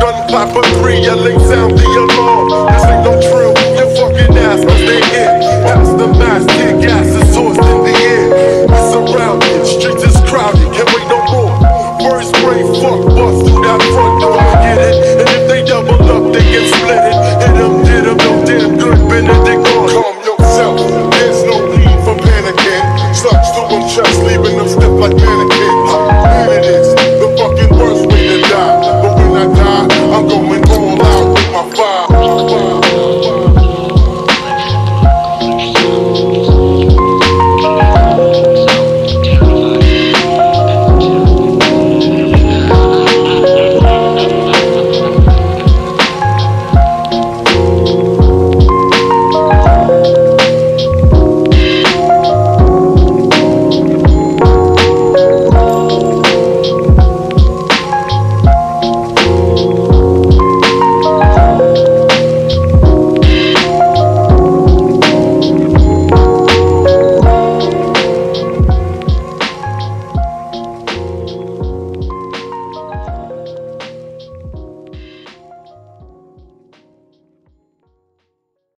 Gun clap for three, yelling sound the chucks, leaving them stiff like mannequins. Man, it is the fucking worst way to die. But when I die,